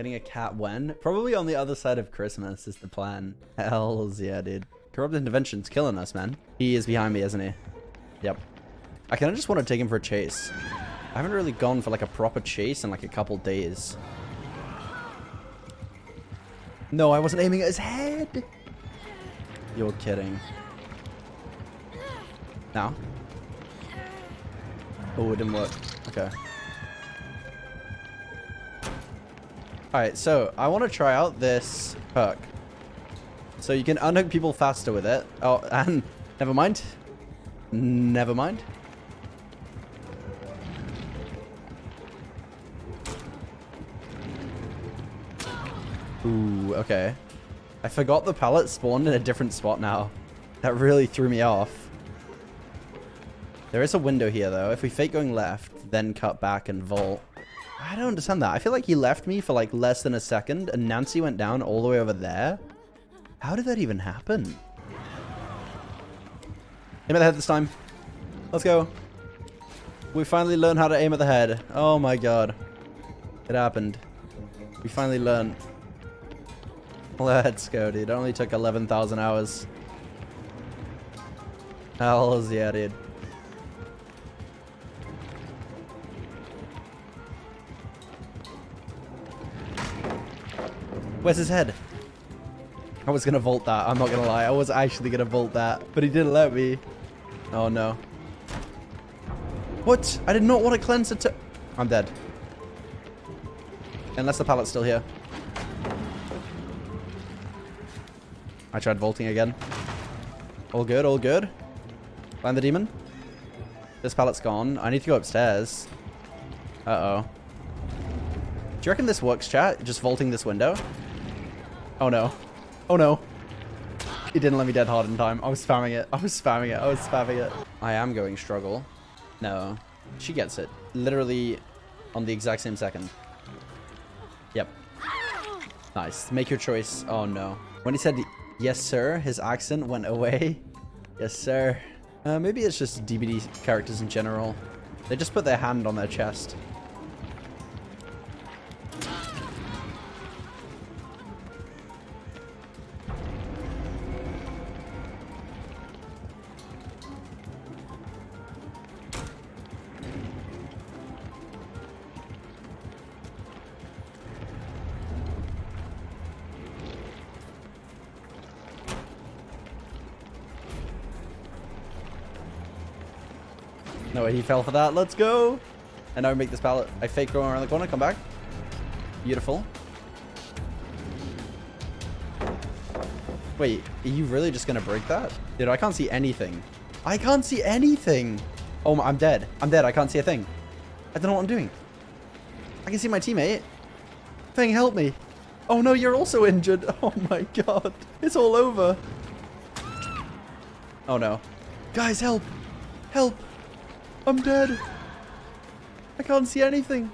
Getting a cat when? Probably on the other side of Christmas is the plan. Hells yeah, dude. Corrupt intervention's killing us, man. He is behind me, isn't he? Yep. I kind of just want to take him for a chase. I haven't really gone for like a proper chase in like a couple days. No, I wasn't aiming at his head. You're kidding. Now? Oh, it didn't work. Okay. Alright, so I want to try out this perk. So you can unhook people faster with it. Oh, and never mind. Never mind. Ooh, okay. I forgot the pallet spawned in a different spot now. That really threw me off. There is a window here, though. If we fake going left, then cut back and vault. I don't understand that. I feel like he left me for like less than a second, and Nancy went down all the way over there. How did that even happen? Aim at the head this time. Let's go. We finally learned how to aim at the head. Oh my god. It happened. We finally learned. Let's go, dude. It only took 11,000 hours. Hells yeah, dude. Where's his head? I was gonna vault that. I'm not gonna lie. I was actually gonna vault that, but he didn't let me. Oh no. What? I did not want to cleanse it to... I'm dead. Unless the pallet's still here. I tried vaulting again. All good, all good. Find the demon. This pallet's gone. I need to go upstairs. Uh-oh. Do you reckon this works, chat? Just vaulting this window? Oh no. Oh no. It didn't let me dead hard in time. I was spamming it. I was spamming it. I was spamming it. I am going struggle. No. She gets it. Literally on the exact same second. Yep. Nice. Make your choice. Oh no. When he said yes sir, his accent went away. Yes sir. Uh, maybe it's just DBD characters in general. They just put their hand on their chest. No way he fell for that. Let's go. And now we make this pallet. I fake going around the corner. Come back. Beautiful. Wait, are you really just going to break that? Dude, I can't see anything. I can't see anything. Oh, I'm dead. I'm dead. I can't see a thing. I don't know what I'm doing. I can see my teammate. Thing, help me. Oh no, you're also injured. Oh my god. It's all over. Oh no. Guys, help. Help. I'm dead. I can't see anything.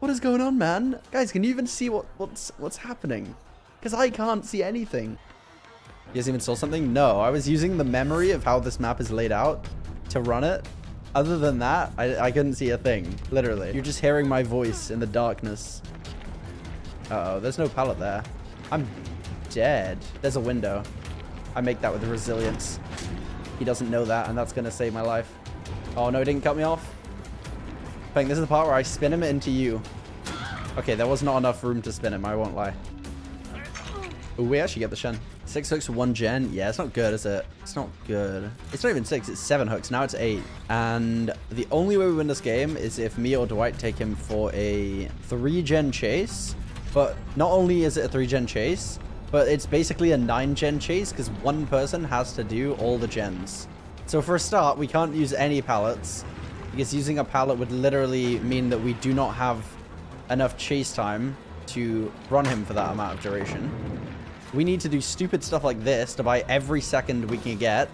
What is going on, man? Guys, can you even see what what's what's happening? Because I can't see anything. You guys even saw something? No, I was using the memory of how this map is laid out to run it. Other than that, I, I couldn't see a thing. Literally. You're just hearing my voice in the darkness. Uh oh there's no pallet there. I'm dead. There's a window. I make that with resilience. He doesn't know that, and that's going to save my life. Oh, no, it didn't cut me off. Peng, this is the part where I spin him into you. Okay, there was not enough room to spin him, I won't lie. Ooh, we actually get the Shen. Six hooks, one gen. Yeah, it's not good, is it? It's not good. It's not even six, it's seven hooks. Now it's eight. And the only way we win this game is if me or Dwight take him for a three gen chase. But not only is it a three gen chase, but it's basically a nine gen chase because one person has to do all the gens. So for a start, we can't use any pallets because using a pallet would literally mean that we do not have enough chase time to run him for that amount of duration. We need to do stupid stuff like this to buy every second we can get.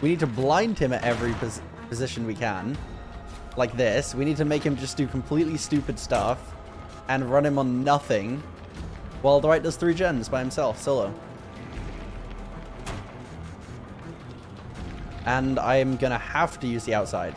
We need to blind him at every pos position we can. Like this. We need to make him just do completely stupid stuff and run him on nothing while Dwight does three gens by himself, solo. And I'm going to have to use the outside.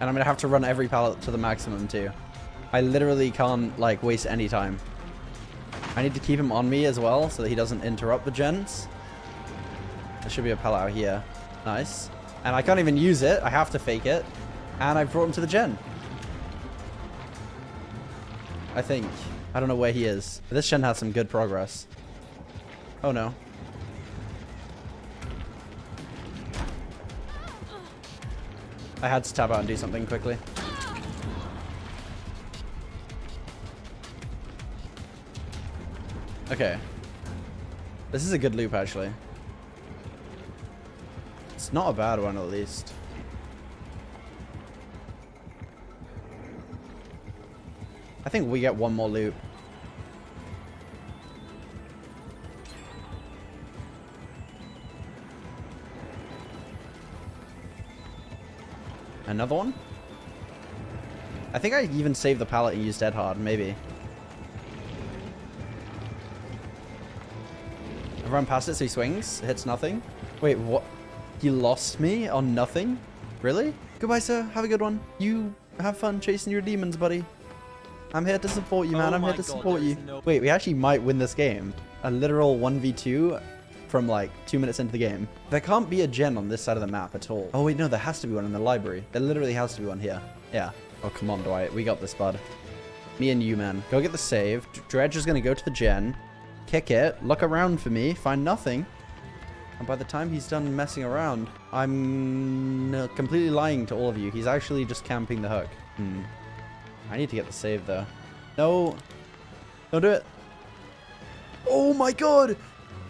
And I'm going to have to run every pallet to the maximum too. I literally can't like waste any time. I need to keep him on me as well so that he doesn't interrupt the gens. There should be a pallet out here. Nice. And I can't even use it. I have to fake it. And I brought him to the gen. I think. I don't know where he is. This gen has some good progress. Oh no. I had to tap out and do something quickly. Okay. This is a good loop, actually. Not a bad one, at least. I think we get one more loop. Another one? I think I even saved the pallet and used Dead Hard, maybe. I run past it so he swings, hits nothing. Wait, what? He lost me on nothing? Really? Goodbye, sir. Have a good one. You have fun chasing your demons, buddy. I'm here to support you, man. Oh I'm here to God, support you. no- Wait, we actually might win this game. A literal 1v2 from like two minutes into the game. There can't be a gen on this side of the map at all. Oh wait, no, there has to be one in the library. There literally has to be one here. Yeah. Oh, come on, Dwight. We got this, bud. Me and you, man. Go get the save. Dredge is going to go to the gen, kick it, look around for me, find nothing. And by the time he's done messing around, I'm uh, completely lying to all of you. He's actually just camping the hook. Hmm. I need to get the save, though. No. Don't do it. Oh my god!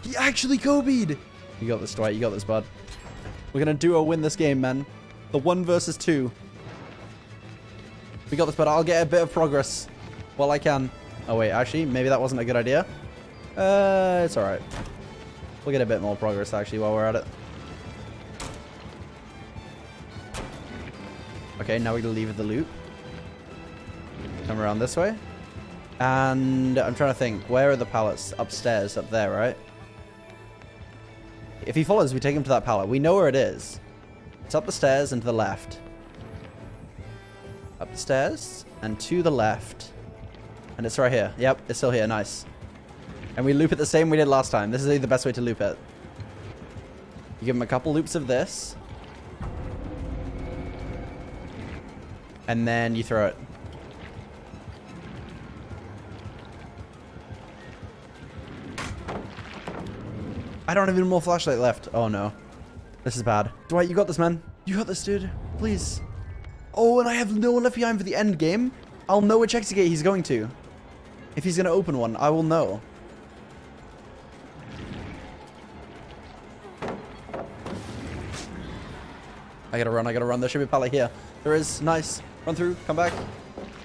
He actually Kobe'd! You got this, Dwight. You got this, bud. We're gonna do duo win this game, man. The one versus two. We got this, but I'll get a bit of progress while I can. Oh, wait. Actually, maybe that wasn't a good idea. Uh, it's alright. We'll get a bit more progress, actually, while we're at it. Okay, now we're gonna leave the loop. Come around this way. And I'm trying to think, where are the pallets? Upstairs, up there, right? If he follows, we take him to that pallet. We know where it is. It's up the stairs and to the left. Up the stairs and to the left. And it's right here. Yep, it's still here. Nice. And we loop it the same we did last time. This is the best way to loop it. You give him a couple loops of this. And then you throw it. I don't have even more flashlight left. Oh no. This is bad. Dwight, you got this, man. You got this, dude. Please. Oh, and I have no one left behind for the end game. I'll know which exit gate he's going to. If he's going to open one, I will know. I gotta run, I gotta run. There should be a pallet here. There is. Nice. Run through. Come back.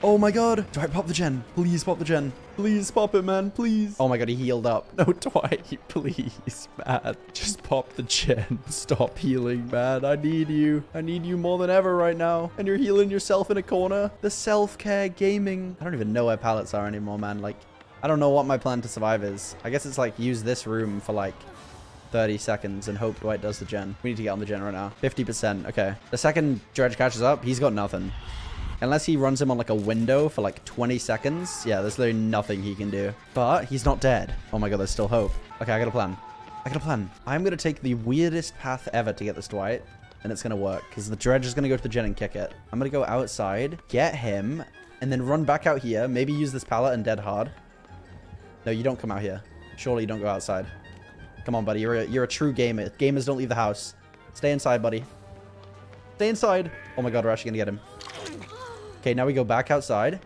Oh my god. Dwight, pop the gen. Please pop the gen. Please pop it, man. Please. Oh my god, he healed up. No, Dwight, please, man. Just pop the gen. Stop healing, man. I need you. I need you more than ever right now. And you're healing yourself in a corner. The self-care gaming. I don't even know where pallets are anymore, man. Like, I don't know what my plan to survive is. I guess it's like use this room for like 30 seconds and hope Dwight does the gen. We need to get on the gen right now. 50%. Okay. The second Dredge catches up, he's got nothing. Unless he runs him on like a window for like 20 seconds. Yeah, there's literally nothing he can do. But he's not dead. Oh my god, there's still hope. Okay, I got a plan. I got a plan. I'm going to take the weirdest path ever to get this Dwight. And it's going to work. Because the Dredge is going to go to the gen and kick it. I'm going to go outside, get him, and then run back out here. Maybe use this pallet and dead hard. No, you don't come out here. Surely you don't go outside. Come on, buddy. You're a, you're a true gamer. Gamers don't leave the house. Stay inside, buddy. Stay inside. Oh my god, we're actually to get him. Okay, now we go back outside.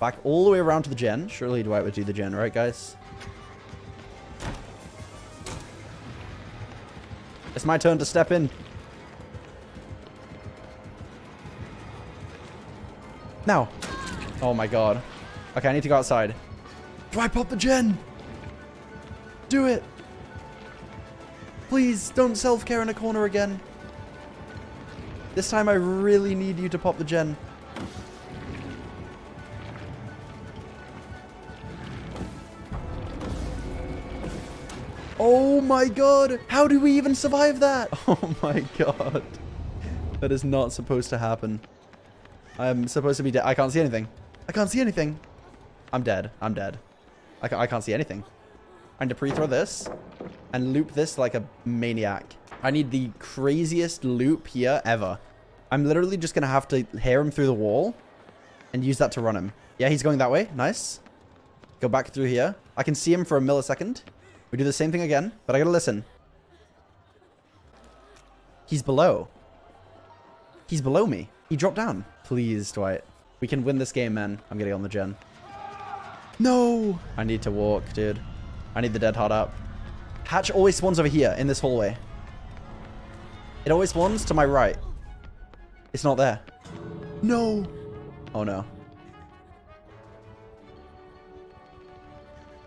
Back all the way around to the gen. Surely Dwight would do the gen, right, guys? It's my turn to step in. Now. Oh my god. Okay, I need to go outside. Dwight, pop the gen! Do it! Please, don't self-care in a corner again. This time I really need you to pop the gen. Oh my god! How do we even survive that? Oh my god. That is not supposed to happen. I'm supposed to be dead. I can't see anything. I can't see anything. I'm dead. I'm dead. I, ca I can't see anything. I need to pre-throw this and loop this like a maniac. I need the craziest loop here ever. I'm literally just going to have to hear him through the wall and use that to run him. Yeah, he's going that way. Nice. Go back through here. I can see him for a millisecond. We do the same thing again, but I gotta listen. He's below. He's below me. He dropped down. Please, Dwight. We can win this game, man. I'm getting on the gen. No! I need to walk, dude. I need the dead hard up. Hatch always spawns over here in this hallway. It always spawns to my right. It's not there. No! Oh no.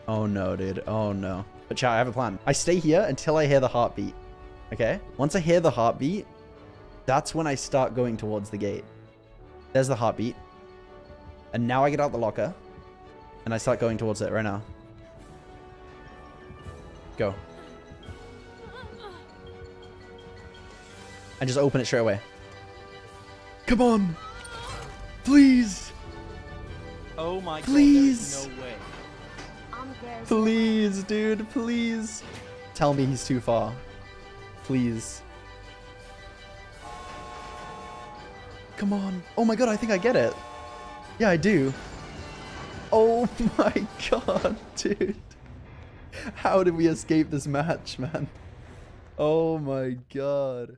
Oh no, dude. Oh no. But chat, I have a plan. I stay here until I hear the heartbeat. Okay? Once I hear the heartbeat, that's when I start going towards the gate. There's the heartbeat. And now I get out the locker. And I start going towards it right now. Go. And just open it straight away. Come on! Please! Oh my Please. god, there's no way. Please, dude, please. Tell me he's too far. Please. Come on. Oh my god, I think I get it. Yeah, I do. Oh my god, dude. How did we escape this match, man? Oh my god.